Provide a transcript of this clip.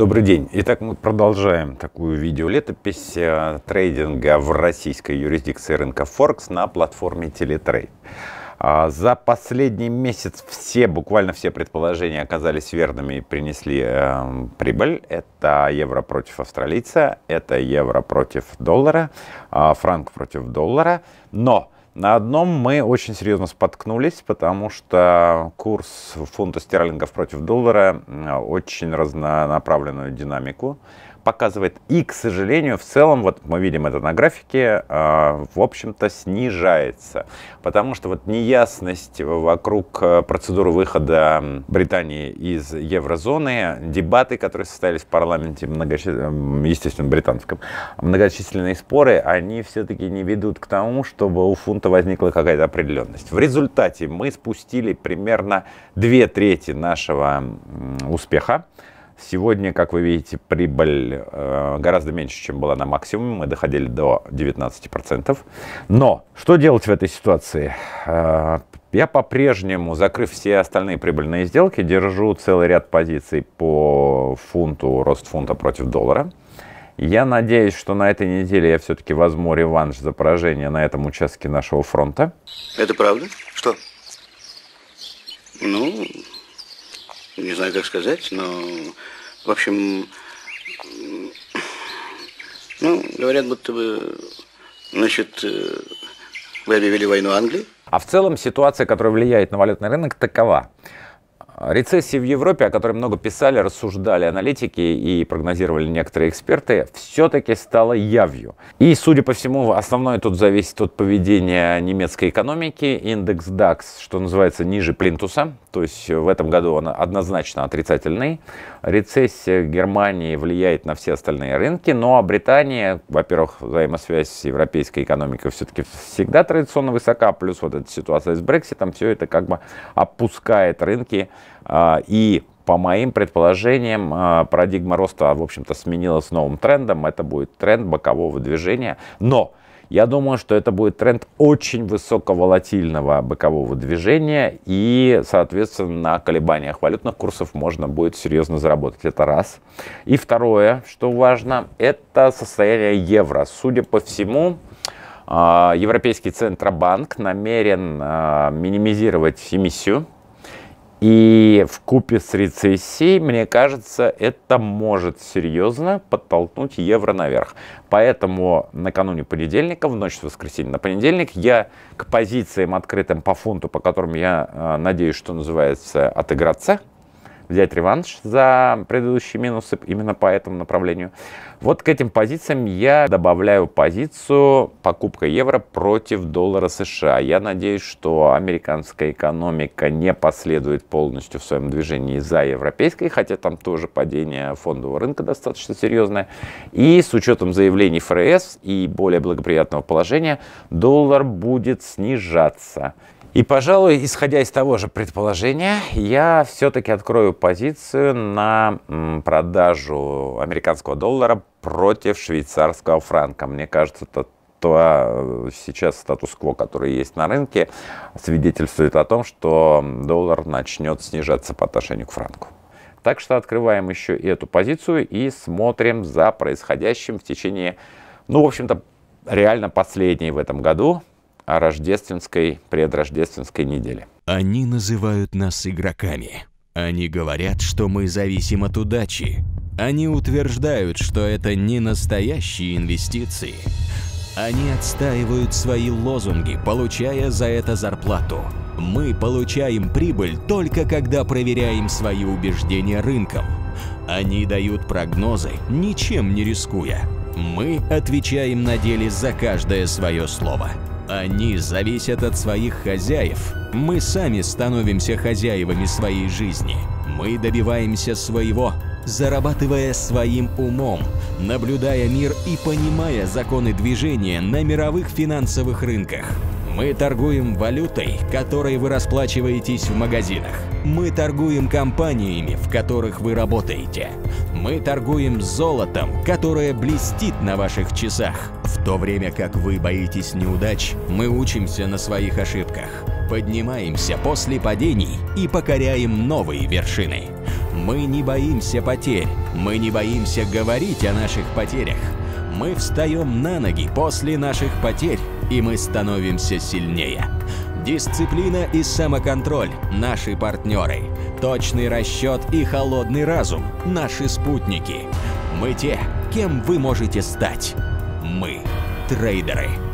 Добрый день. Итак, мы продолжаем такую видеолетопись э, трейдинга в российской юрисдикции рынка Форекс на платформе Teletrade. А, за последний месяц все, буквально все предположения оказались верными и принесли э, прибыль. Это евро против австралийца, это евро против доллара, э, франк против доллара. Но на одном мы очень серьезно споткнулись, потому что курс фунта стерлингов против доллара очень разнонаправленную динамику показывает. И, к сожалению, в целом, вот мы видим это на графике, а, в общем-то снижается. Потому что вот неясность вокруг э, процедуры выхода Британии из еврозоны, дебаты, которые состоялись в парламенте, многочисленные, естественно, британском, многочисленные споры, они все-таки не ведут к тому, чтобы у фунта возникла какая-то определенность. В результате мы спустили примерно две трети нашего успеха. Сегодня, как вы видите, прибыль э, гораздо меньше, чем была на максимуме. Мы доходили до 19%. Но что делать в этой ситуации? Э, я по-прежнему, закрыв все остальные прибыльные сделки, держу целый ряд позиций по фунту, рост фунта против доллара. Я надеюсь, что на этой неделе я все-таки возьму реванш за поражение на этом участке нашего фронта. Это правда? Что? Ну, не знаю, как сказать, но, в общем, ну, говорят, будто бы, значит, э, вы объявили войну Англии. А в целом ситуация, которая влияет на валютный рынок, такова. Рецессии в Европе, о которой много писали, рассуждали аналитики и прогнозировали некоторые эксперты, все-таки стала явью. И, судя по всему, основное тут зависит от поведения немецкой экономики. Индекс DAX, что называется, ниже плинтуса, то есть в этом году он однозначно отрицательный. Рецессия Германии влияет на все остальные рынки, но Британия, во-первых, взаимосвязь с европейской экономикой все-таки всегда традиционно высока, плюс вот эта ситуация с Брекситом, все это как бы опускает рынки и по моим предположениям, а, парадигма роста, в общем-то, сменилась новым трендом. Это будет тренд бокового движения. Но я думаю, что это будет тренд очень высоковолатильного бокового движения. И, соответственно, на колебаниях валютных курсов можно будет серьезно заработать. Это раз. И второе, что важно, это состояние евро. Судя по всему, а, Европейский Центробанк намерен минимизировать эмиссию и в купе с рецессией, мне кажется, это может серьезно подтолкнуть евро наверх. Поэтому накануне понедельника, в ночь с воскресенья на понедельник, я к позициям открытым по фунту, по которым я э, надеюсь, что называется, отыграться, взять реванш за предыдущие минусы именно по этому направлению. Вот к этим позициям я добавляю позицию покупка евро против доллара США. Я надеюсь, что американская экономика не последует полностью в своем движении за европейской, хотя там тоже падение фондового рынка достаточно серьезное. И с учетом заявлений ФРС и более благоприятного положения, доллар будет снижаться. И, пожалуй, исходя из того же предположения, я все-таки открою позицию на продажу американского доллара против швейцарского франка. Мне кажется, это то э, сейчас статус-кво, который есть на рынке, свидетельствует о том, что доллар начнет снижаться по отношению к франку. Так что открываем еще и эту позицию и смотрим за происходящим в течение, ну, в общем-то, реально последней в этом году о рождественской, предрождественской неделе. Они называют нас игроками. Они говорят, что мы зависим от удачи. Они утверждают, что это не настоящие инвестиции. Они отстаивают свои лозунги, получая за это зарплату. Мы получаем прибыль только когда проверяем свои убеждения рынком. Они дают прогнозы, ничем не рискуя. Мы отвечаем на деле за каждое свое слово. Они зависят от своих хозяев. Мы сами становимся хозяевами своей жизни. Мы добиваемся своего, зарабатывая своим умом, наблюдая мир и понимая законы движения на мировых финансовых рынках. Мы торгуем валютой, которой вы расплачиваетесь в магазинах. Мы торгуем компаниями, в которых вы работаете. Мы торгуем золотом, которое блестит на ваших часах. В то время как вы боитесь неудач, мы учимся на своих ошибках. Поднимаемся после падений и покоряем новые вершины. Мы не боимся потерь, мы не боимся говорить о наших потерях. Мы встаем на ноги после наших потерь, и мы становимся сильнее. Дисциплина и самоконтроль – наши партнеры. Точный расчет и холодный разум – наши спутники. Мы те, кем вы можете стать. Мы – трейдеры.